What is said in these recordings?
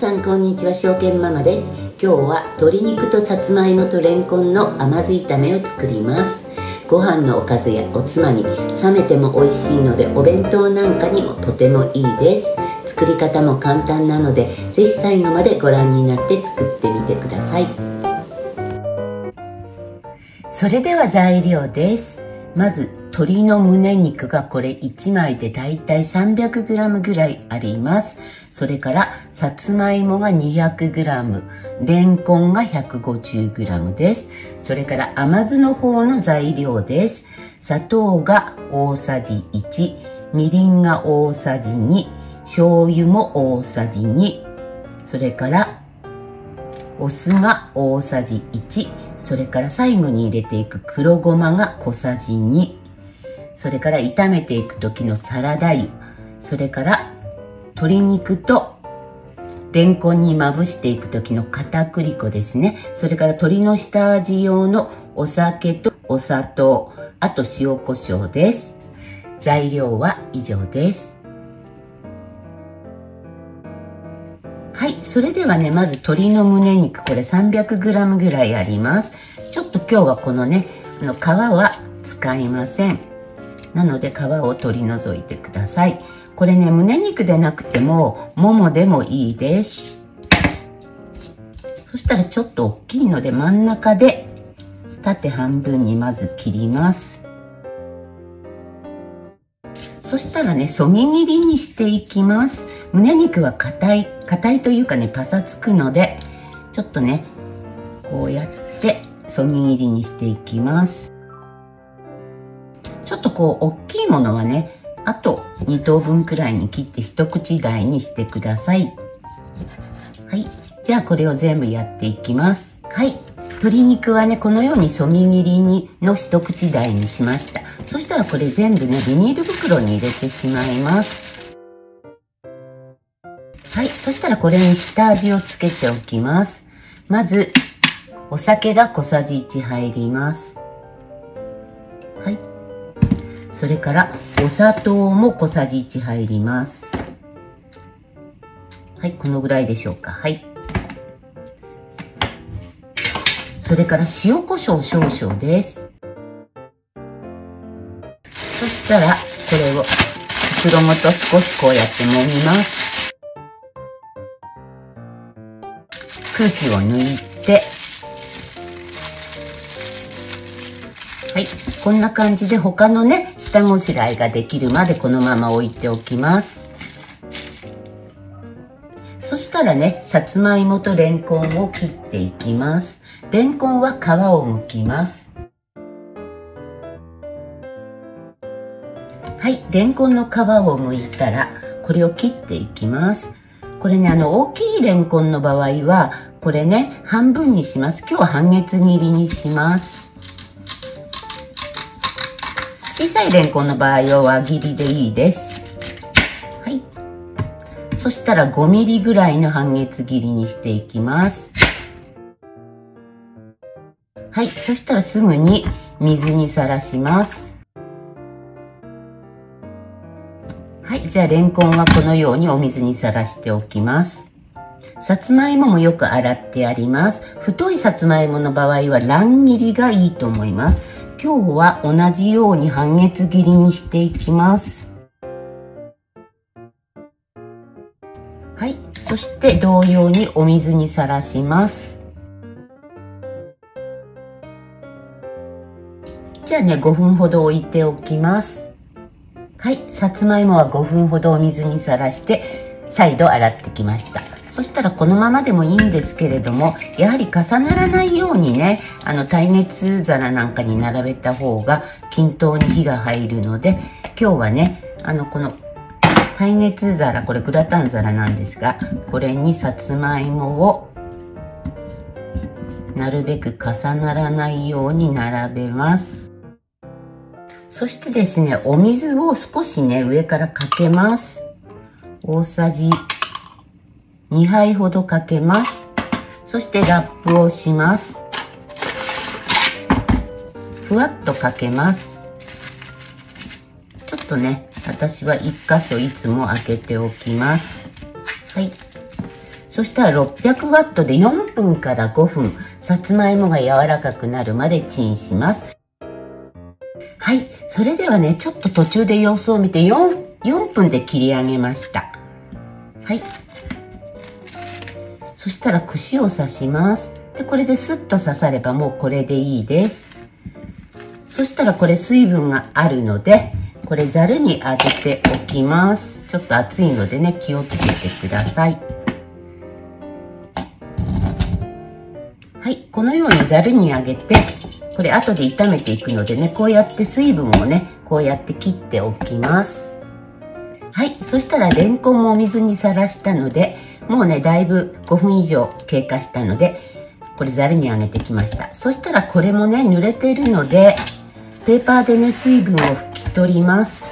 さんこんにちは証券ママです。今日は鶏肉とさつまいもとレンコンの甘酢炒めを作ります。ご飯のおかずやおつまみ冷めても美味しいのでお弁当なんかにもとてもいいです。作り方も簡単なのでぜひ最後までご覧になって作ってみてください。それでは材料です。まず鶏の胸肉がこれ1枚でだいたい 300g ぐらいあります。それからさつまいもが 200g、レンコンが 150g です。それから甘酢の方の材料です。砂糖が大さじ1、みりんが大さじ2、醤油も大さじ2、それからお酢が大さじ1、それから最後に入れていく黒ごまが小さじ2、それから炒めていく時のサラダ油、それから鶏肉とレンコンにまぶしていく時の片栗粉ですね。それから鶏の下味用のお酒とお砂糖、あと塩コショウです。材料は以上です。はい、それではね、まず鶏の胸肉、これ 300g ぐらいあります。ちょっと今日はこのね、あの皮は使いません。なので皮を取り除いてください。これね、胸肉でなくても、ももでもいいです。そしたらちょっと大きいので真ん中で縦半分にまず切ります。そしたらね、そぎ切りにしていきます。胸肉は硬い、硬いというかね、パサつくので、ちょっとね、こうやってそぎ切りにしていきます。ちょっとこう、大きいものはね、あと2等分くらいに切って一口大にしてください。はい。じゃあこれを全部やっていきます。はい。鶏肉はね、このようにそぎ切りにの一口大にしました。そしたらこれ全部ね、ビニール袋に入れてしまいます。はい。そしたらこれに下味をつけておきます。まず、お酒が小さじ1入ります。それからお砂糖も小さじ1入ります。はい、このぐらいでしょうか。はい。それから塩コショウ少々です。そしたら、これを袋ごと少しこうやって揉みます。空気を抜いて、はい。こんな感じで他のね、下ごしらえができるまでこのまま置いておきます。そしたらね、さつまいもとレンコンを切っていきます。レンコンは皮を剥きます。はい、レンコンの皮を剥いたら、これを切っていきます。これね、あの、大きいレンコンの場合は、これね、半分にします。今日は半月切りにします。小さいレンコンの場合は輪切りでいいです。はい。そしたら5ミリぐらいの半月切りにしていきます。はい。そしたらすぐに水にさらします。はい。じゃあ、レンコンはこのようにお水にさらしておきます。さつまいももよく洗ってあります。太いさつまいもの場合は乱切りがいいと思います。今日は同じように半月切りにしていきます。はい。そして同様にお水にさらします。じゃあね、5分ほど置いておきます。はい。さつまいもは5分ほどお水にさらして、再度洗ってきました。そしたらこのままでもいいんですけれども、やはり重ならないようにね、あの耐熱皿なんかに並べた方が均等に火が入るので、今日はね、あのこの耐熱皿、これグラタン皿なんですが、これにさつまいもをなるべく重ならないように並べます。そしてですね、お水を少しね、上からかけます。大さじ2杯ほどかけます。そしてラップをします。ふわっとかけます。ちょっとね、私は1箇所いつも開けておきます。はい。そしたら600ワットで4分から5分、さつまいもが柔らかくなるまでチンします。はい。それではね、ちょっと途中で様子を見て4、4分で切り上げました。はい。そしたら串を刺します。で、これでスッと刺さればもうこれでいいです。そしたらこれ水分があるので、これざるにあげておきます。ちょっと熱いのでね、気をつけてください。はい、このようにざるにあげて、これ後で炒めていくのでね、こうやって水分をね、こうやって切っておきます。はい、そしたらレンコンもお水にさらしたので、もうね、だいぶ5分以上経過したので、これざるにあげてきました。そしたらこれもね、濡れているので、ペーパーでね、水分を拭き取ります。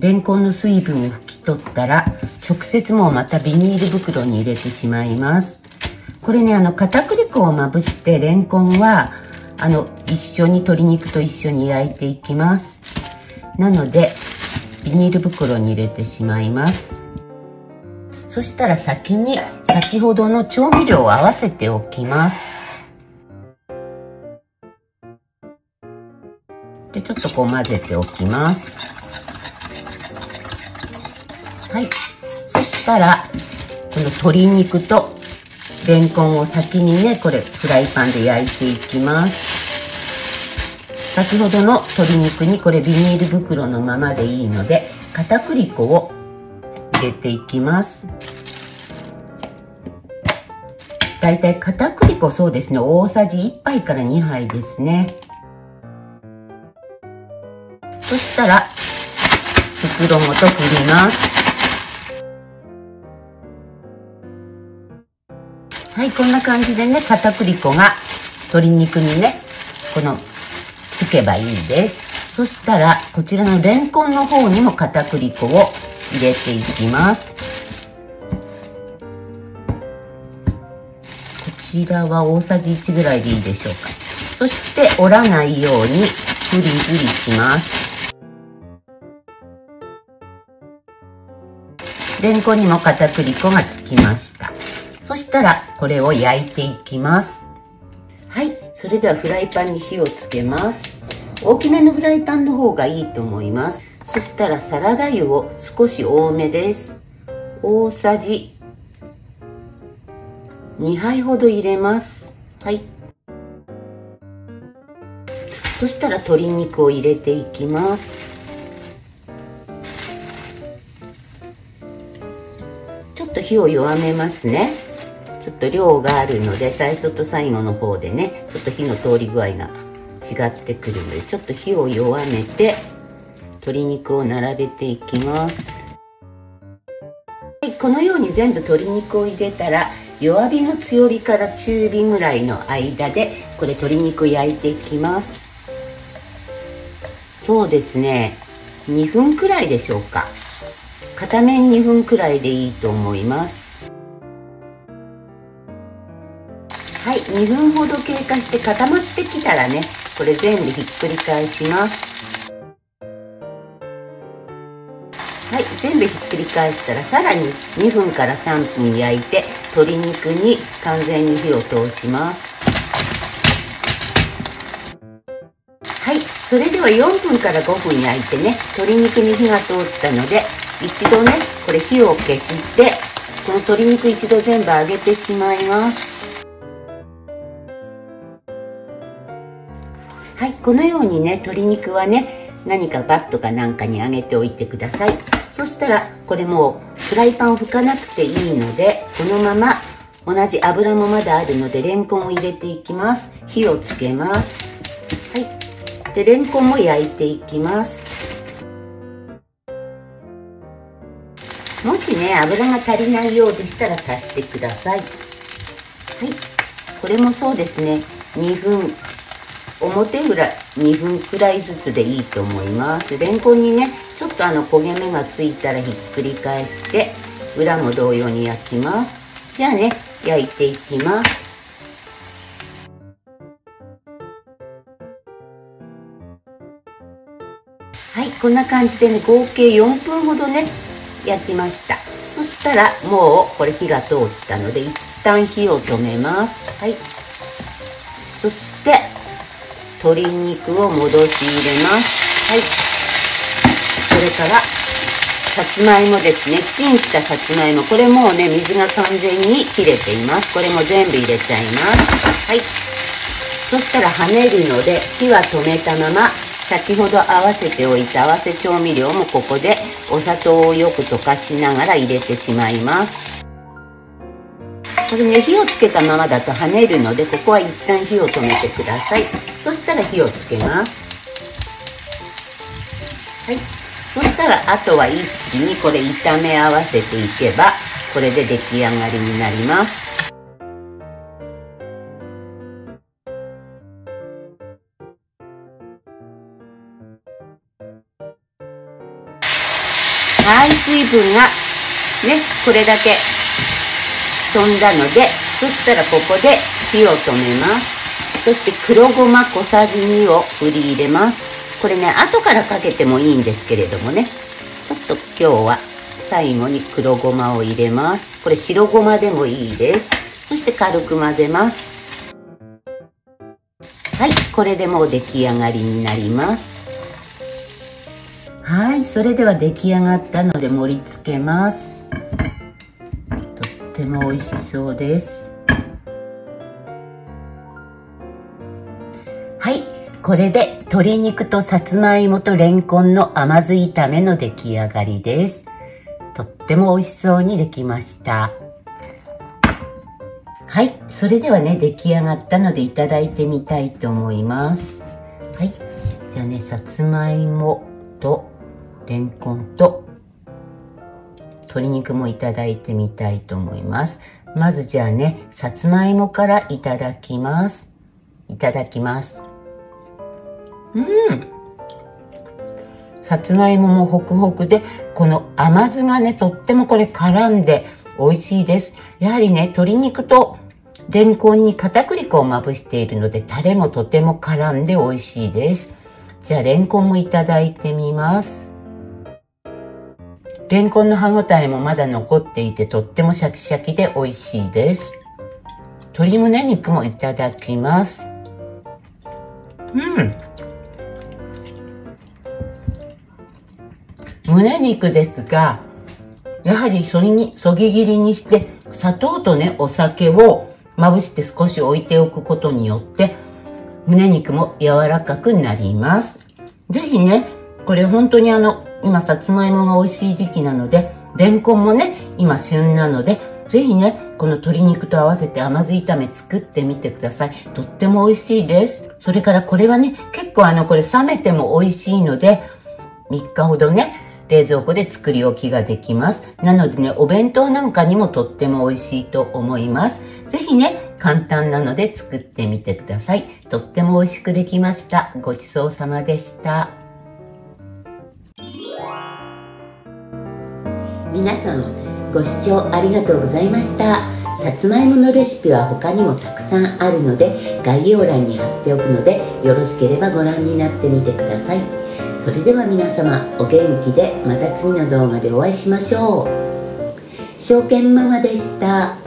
レンコンの水分を拭き取ったら、直接もうまたビニール袋に入れてしまいます。これね、あの、片栗粉をまぶして、レンコンは、あの、一緒に鶏肉と一緒に焼いていきます。なので、ビニール袋に入れてしまいます。そしたら先に先ほどの調味料を合わせておきます。でちょっとこう混ぜておきます。はい。そしたらこの鶏肉とレンコンを先にねこれフライパンで焼いていきます。先ほどの鶏肉にこれビニール袋のままでいいので片栗粉を入れていきます。だいたい片栗粉そうですね。大さじ1杯から2杯ですね。そしたら袋ごと振ります。はいこんな感じでね片栗粉が鶏肉にねこのつけばいいです。そしたら、こちらのレンコンの方にも片栗粉を入れていきます。こちらは大さじ1ぐらいでいいでしょうか。そして折らないようにフリフリします。レンコンにも片栗粉がつきました。そしたらこれを焼いていきます。それではフライパンに火をつけます。大きめのフライパンの方がいいと思います。そしたらサラダ油を少し多めです。大さじ2杯ほど入れます。はい。そしたら鶏肉を入れていきます。ちょっと火を弱めますね。ちょっと量があるので最初と最後の方でねちょっと火の通り具合が違ってくるのでちょっと火を弱めて鶏肉を並べていきます。このように全部鶏肉を入れたら弱火の強火から中火ぐらいの間でこれ鶏肉焼いていきます。そうですね。2分くらいでしょうか。片面2分くらいでいいと思います。はい2分ほど経過して固まってきたらねこれ全部ひっくり返します。はい全部ひっくり返したらさらに2分から3分焼いて鶏肉に完全に火を通します。はいそれでは4分から5分焼いてね鶏肉に火が通ったので一度ねこれ火を消してこの鶏肉一度全部揚げてしまいます。このようにね、鶏肉はね、何かバットかなんかにあげておいてください。そしたら、これもうフライパンを拭かなくていいので、このまま同じ油もまだあるので、レンコンを入れていきます。火をつけます。はい。で、レンコンも焼いていきます。もしね、油が足りないようでしたら足してください。はい。これもそうですね。2分表裏2分くらいずつでいいと思います。レンコンにねちょっとあの焦げ目がついたらひっくり返して裏も同様に焼きます。じゃあね焼いていきます。はいこんな感じでね合計4分ほどね焼きました。そしたらもうこれ火が通ったので一旦火を止めます。はい。そして鶏肉を戻し入れます。はい。それからさつまいもですね。チンしたさつまいも。これもうね水が完全に切れています。これも全部入れちゃいます。はい。そしたら跳ねるので火は止めたまま先ほど合わせておいた合わせ調味料もここでお砂糖をよく溶かしながら入れてしまいますこれね火をつけたままだと跳ねるのでここは一旦火を止めてください。そしたら火をつけます。はい。そしたらあとは一気にこれ炒め合わせていけばこれで出来上がりになります。はい水分がねこれだけ。飛んだのでそしたらここで火を止めます。そして黒ごま小さじ2を振り入れます。これね後からかけてもいいんですけれどもね。ちょっと今日は最後に黒ごまを入れます。これ白ごまでもいいです。そして軽く混ぜます。はいこれでもう出来上がりになります。はいそれでは出来上がったので盛り付けます。ても美味しそうですはいこれで鶏肉とさつまいもとレンコンの甘酢炒めの出来上がりです。とっても美味しそうにできました。はい。それではね、出来上がったのでいただいてみたいと思います。はい。じゃあね、さつまいもとレンコンと鶏肉もいただいてみたいと思います。まずじゃあね、さつまいもからいただきます。いただきます。うん。さつまいももホクホクで、この甘酢がね、とってもこれ絡んで美味しいです。やはりね、鶏肉とレンコンに片栗粉をまぶしているので、タレもとても絡んで美味しいです。じゃあ、レンコンもいただいてみます。レンコンの歯ごたえもまだ残っていて、とってもシャキシャキで美味しいです。鶏胸肉もいただきます。うん。胸肉ですが、やはりそれにそぎ切りにして、砂糖とね、お酒をまぶして少し置いておくことによって、胸肉も柔らかくなります。ぜひね、これ本当にあの、今さつまいもが美味しい時期なので、レンコンもね、今旬なので、ぜひね、この鶏肉と合わせて甘酢炒め作ってみてください。とっても美味しいです。それからこれはね、結構あの、これ冷めても美味しいので、3日ほどね、冷蔵庫で作り置きができます。なのでね、お弁当なんかにもとっても美味しいと思います。ぜひね、簡単なので作ってみてください。とっても美味しくできました。ごちそうさまでした。皆さん、ご視聴ありがとうございました。さつまいものレシピは他にもたくさんあるので概要欄に貼っておくのでよろしければご覧になってみてください。それでは皆様お元気でまた次の動画でお会いしましょう証券ママでした